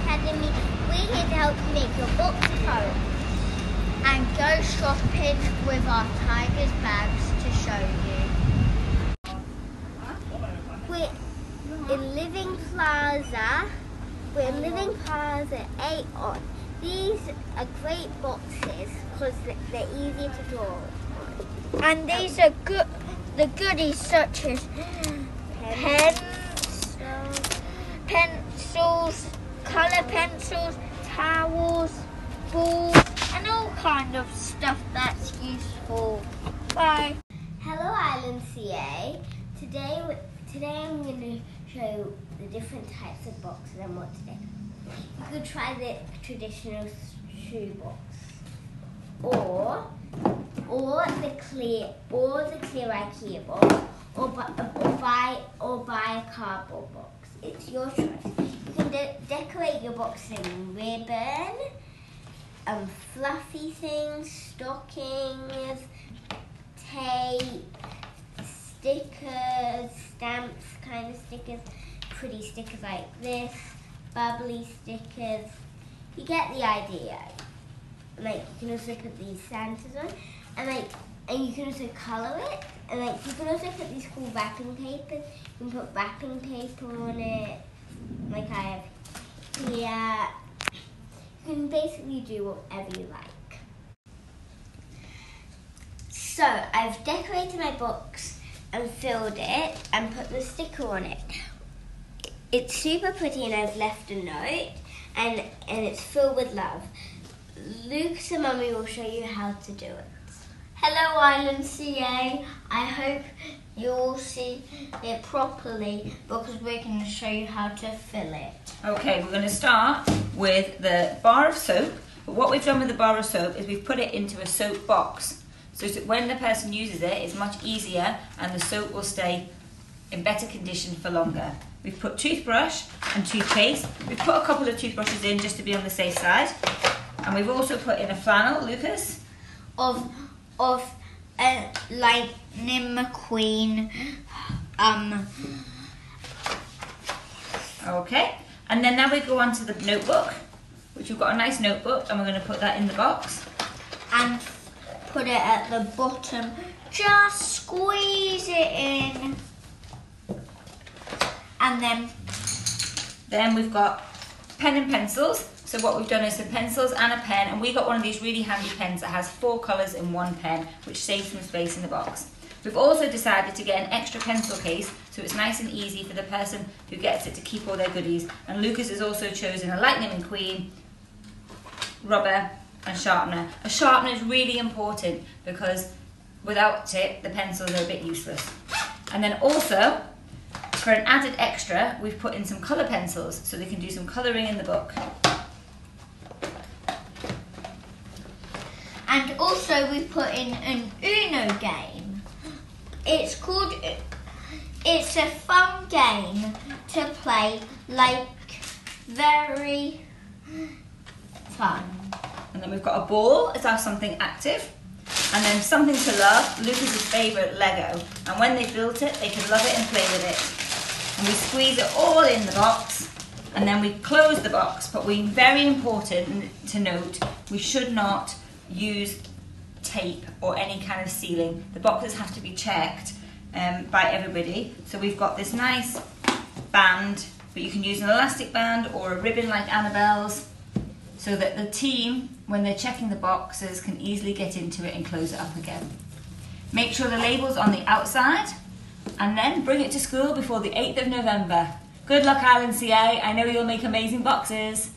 Academy. We're here to help you make your books home. And go shopping with our Tigers bags to show you. We're in Living Plaza. We're in Living Plaza 8 on. These are great boxes because they're easy to draw. And these are good, the goodies such as pens, pencils, colour pencils, towels, balls, and all kind of stuff that's useful. Bye. Hello Island CA. Today, today I'm going to show the different types of boxes and what today. You could try the traditional shoe box, or or the clear or the clear IKEA box, or, or buy or buy a cardboard box. It's your choice. Decorate your box in ribbon, um, fluffy things, stockings, tape, stickers, stamps, kind of stickers, pretty stickers like this, bubbly stickers. You get the idea. Like you can also put these Santas on, and like and you can also colour it, and like you can also put these cool wrapping papers. You can put wrapping paper on it, like I have here. You can basically do whatever you like. So I've decorated my box and filled it and put the sticker on it. It's super pretty and I've left a note and, and it's filled with love. Lucas and Mummy will show you how to do it. Hello Island CA, I hope you all see it properly because we're going to show you how to fill it. Okay, we're going to start with the bar of soap. But what we've done with the bar of soap is we've put it into a soap box. So that when the person uses it, it's much easier and the soap will stay in better condition for longer. We've put toothbrush and toothpaste. We've put a couple of toothbrushes in just to be on the safe side. And we've also put in a flannel, Lucas. Of of a Lightning McQueen um Okay. And then now we go on to the notebook, which we've got a nice notebook and we're going to put that in the box. And put it at the bottom. Just squeeze it in. And then then we've got pen and pencils. So what we've done is some pencils and a pen, and we got one of these really handy pens that has four colours in one pen, which saves some space in the box. We've also decided to get an extra pencil case, so it's nice and easy for the person who gets it to keep all their goodies. And Lucas has also chosen a Lightning McQueen, rubber and sharpener. A sharpener is really important because without it, the pencils are a bit useless. And then also, for an added extra, we've put in some colour pencils so they can do some colouring in the book. And also we put in an Uno game. It's called, it's a fun game to play, like very fun. And then we've got a ball, it's our something active. And then something to love, Lucas's favourite Lego. And when they built it, they could love it and play with it. And we squeeze it all in the box and then we close the box. But we very important to note, we should not use tape or any kind of sealing. The boxes have to be checked um, by everybody. So we've got this nice band, but you can use an elastic band or a ribbon like Annabelle's so that the team, when they're checking the boxes, can easily get into it and close it up again. Make sure the label's on the outside and then bring it to school before the 8th of November. Good luck Island CA, I know you'll make amazing boxes.